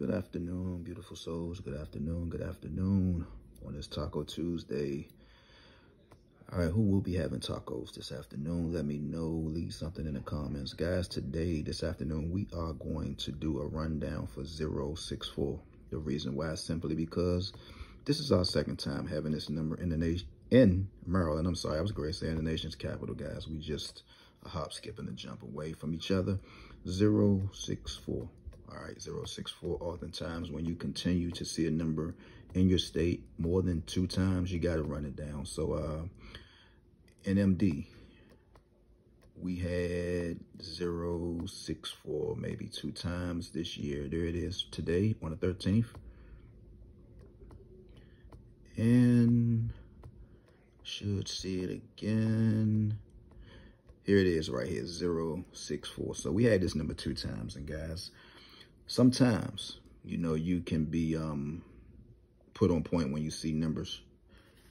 Good afternoon, beautiful souls. Good afternoon, good afternoon on this Taco Tuesday. All right, who will be having tacos this afternoon? Let me know. Leave something in the comments. Guys, today, this afternoon, we are going to do a rundown for 064. The reason why is simply because this is our second time having this number in the nation, in Maryland. I'm sorry, I was great saying the nation's capital, guys. We just a hop, skip, and a jump away from each other. 064. All right, 064. Oftentimes, when you continue to see a number in your state more than two times, you got to run it down. So, uh, in MD, we had 064 maybe two times this year. There it is today on the 13th. And should see it again. Here it is right here, 064. So we had this number two times. And guys, sometimes, you know, you can be um, put on point when you see numbers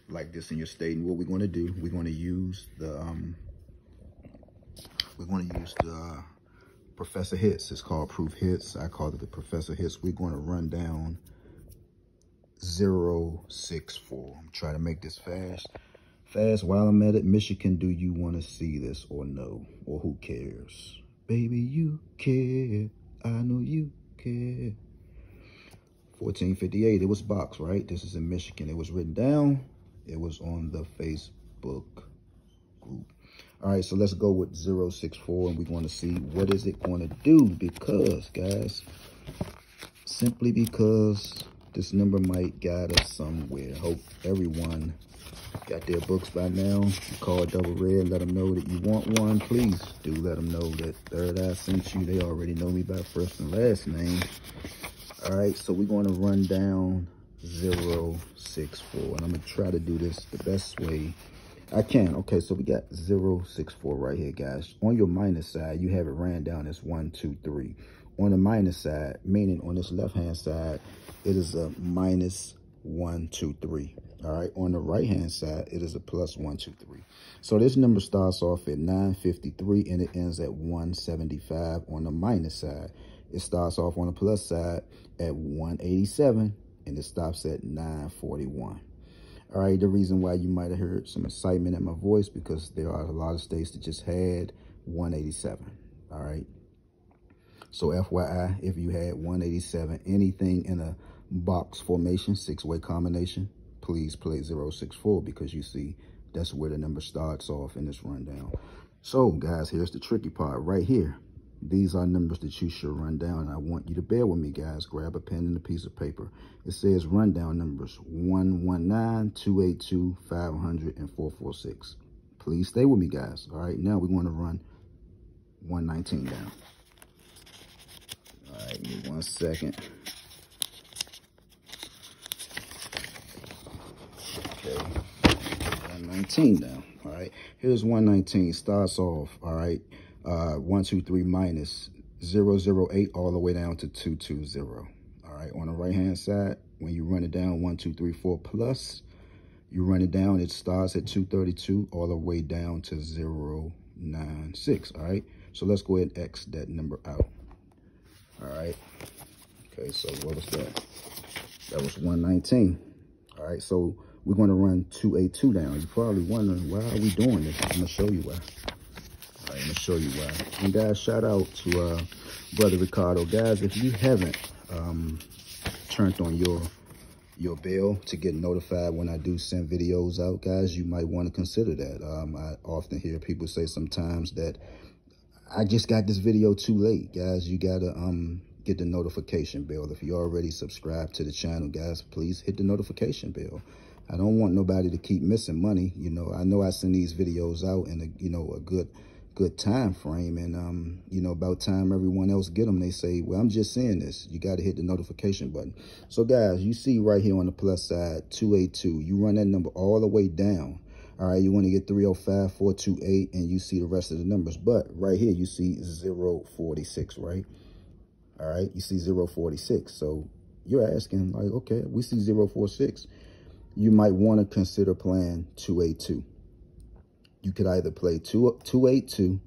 like this in your state. And what we're going to do, we're going to use the, um, we're going to use the uh, Professor Hits. It's called Proof Hits. I call it the Professor Hits. We're going to run down 064. I'm trying to make this fast. Fast while I'm at it, Michigan, do you want to see this or no? Or who cares? Baby, you care. I know you care. 1458, it was box, right? This is in Michigan. It was written down. It was on the Facebook group. All right, so let's go with 064, and we're going to see what is it going to do because, guys, simply because this number might guide us somewhere. Hope everyone got their books by now. Call Double Red. Let them know that you want one. Please do let them know that Third Eye sent you. They already know me by first and last name. All right, so we're going to run down 064. And I'm going to try to do this the best way I can. Okay, so we got 064 right here, guys. On your minus side, you have it ran down as 1, 2, 3. On the minus side, meaning on this left-hand side, it is a minus 1, 2, 3. All right, on the right-hand side, it is a plus one, two, three. So this number starts off at 953 and it ends at 175 on the minus side. It starts off on the plus side at 187 and it stops at 941. All right, the reason why you might have heard some excitement in my voice because there are a lot of states that just had 187. All right. So FYI, if you had 187, anything in a box formation, six-way combination, please play 064 because you see that's where the number starts off in this rundown. So guys, here's the tricky part right here. These are numbers that you should run down. I want you to bear with me, guys. Grab a pen and a piece of paper. It says rundown numbers 119, 282, 500, and 446. Please stay with me, guys. All right, now we're going to run 119 down. All right, give one second. Okay, 119 down. All right, here's 119. Starts off, all right uh, 123 minus 008 all the way down to 220. All right, on the right-hand side, when you run it down, 1, 2, 3, 4 plus, you run it down, it starts at 232 all the way down to 096, all right? So let's go ahead and X that number out, all right? Okay, so what was that? That was 119, all right? So we're going to run 282 down. You're probably wondering, why are we doing this? I'm going to show you why. I'm going to show you why. And guys, shout out to uh, Brother Ricardo. Guys, if you haven't um, turned on your your bell to get notified when I do send videos out, guys, you might want to consider that. Um, I often hear people say sometimes that I just got this video too late. Guys, you got to um, get the notification bell. If you already subscribed to the channel, guys, please hit the notification bell. I don't want nobody to keep missing money. You know, I know I send these videos out in a, you know, a good good time frame and um you know about time everyone else get them they say well i'm just saying this. You got to hit the notification button. So guys you see right here on the plus side 282 you run that number all the way down. All right you want to get 305 428 and you see the rest of the numbers. But right here you see 046 right? All right you see 046 so you're asking like okay we see 046 you might want to consider playing 282 you could either play 2, 282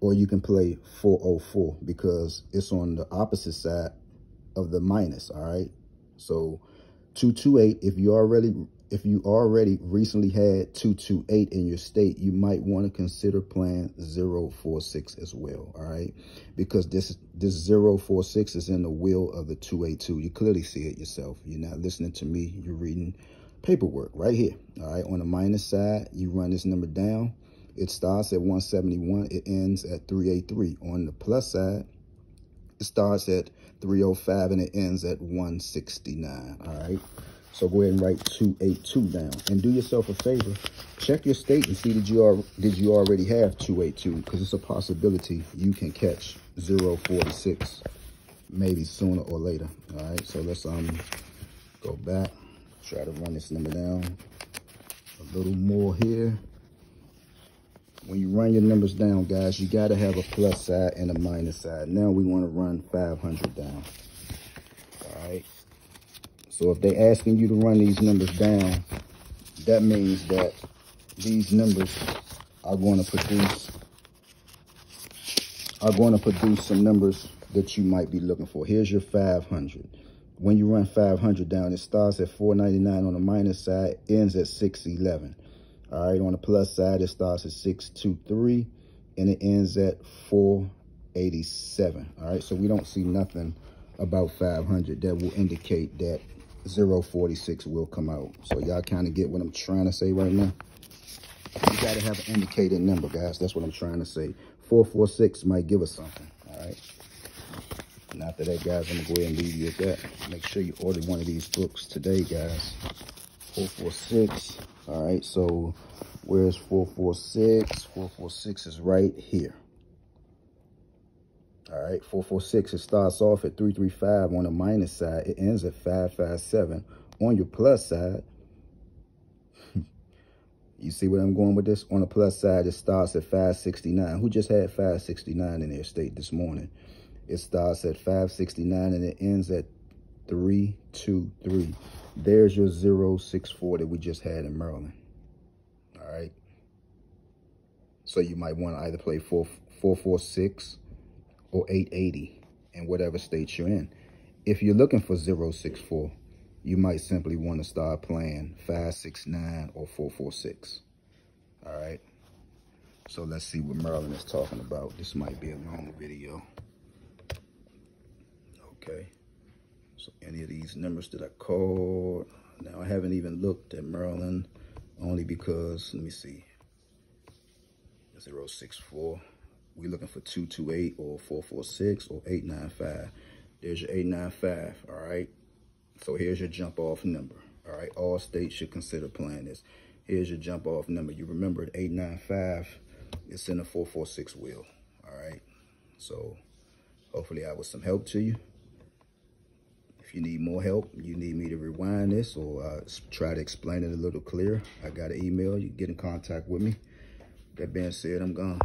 or you can play 404 because it's on the opposite side of the minus, all right? So 228, if you already if you already recently had 228 in your state, you might want to consider plan 046 as well, all right? Because this this 046 is in the wheel of the 282. You clearly see it yourself. You're not listening to me. You're reading paperwork right here, all right? On the minus side, you run this number down. It starts at 171. It ends at 383. On the plus side, it starts at 305 and it ends at 169, all right? So go ahead and write 282 down. And do yourself a favor. Check your state and see did you, are, did you already have 282 because it's a possibility you can catch 046 maybe sooner or later. All right, so let's um go back. Try to run this number down a little more here. When you run your numbers down, guys, you got to have a plus side and a minus side. Now we want to run 500 down. All right. So if they're asking you to run these numbers down, that means that these numbers are going to produce are going to produce some numbers that you might be looking for. Here's your 500. When you run 500 down, it starts at 499 on the minus side, ends at 611. All right, on the plus side, it starts at 623 and it ends at 487. All right, so we don't see nothing about 500 that will indicate that 046 will come out. So y'all kind of get what I'm trying to say right now. You got to have an indicated number, guys. That's what I'm trying to say. 446 might give us something, all right? And after that, guys, I'm going to go ahead and leave you at that. Make sure you order one of these books today, guys. 446, all right? So where's 446? 446 is right here. All right, 446, it starts off at 335 on the minus side. It ends at 557. On your plus side, you see where I'm going with this? On the plus side, it starts at 569. Who just had 569 in their state this morning? It starts at 569 and it ends at 323. There's your 064 that we just had in Maryland. All right. So you might want to either play 4, 446 or 880 in whatever state you're in. If you're looking for 064, you might simply want to start playing 569 or 446. All right. So let's see what Merlin is talking about. This might be a long video. Okay. So any of these numbers that I called. Now I haven't even looked at Maryland only because, let me see. 064 We're looking for 228 or 446 or 895. There's your 895, all right? So here's your jump off number, all right? All states should consider playing this. Here's your jump off number. You remember 895, it's in the 446 wheel, all right? So hopefully I was some help to you. You need more help, you need me to rewind this or uh, try to explain it a little clearer, I got an email. You get in contact with me. That being said, I'm gone.